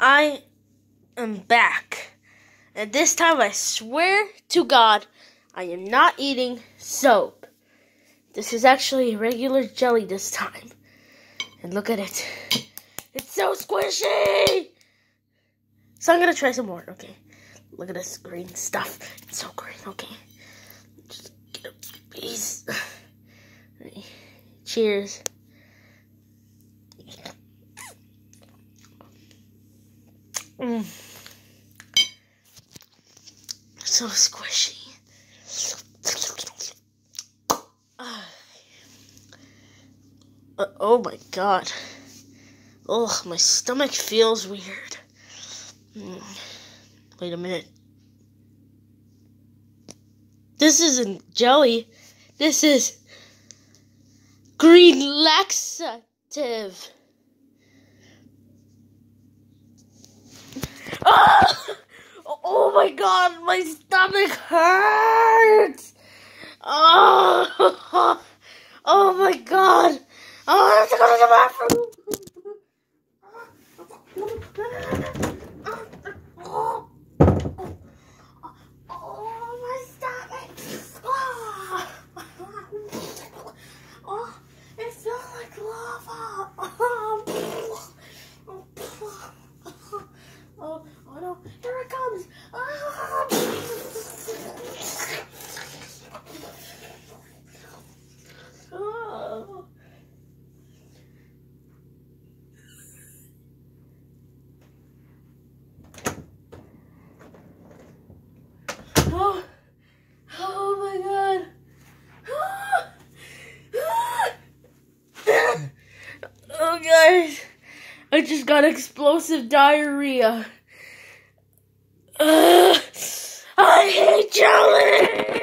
I am back. And this time I swear to God, I am not eating soap. This is actually regular jelly this time. And look at it. It's so squishy! So I'm gonna try some more, okay? Look at this green stuff. It's so green, okay? Just get a piece. Cheers. Mm. So squishy. Uh, oh my god. Oh, my stomach feels weird. Mm. Wait a minute. This isn't jelly. This is green laxative. Oh my god, my stomach hurts. Oh, oh my god. Oh, I have to go to the bathroom. Guys, I just got explosive diarrhea. I hate jelly.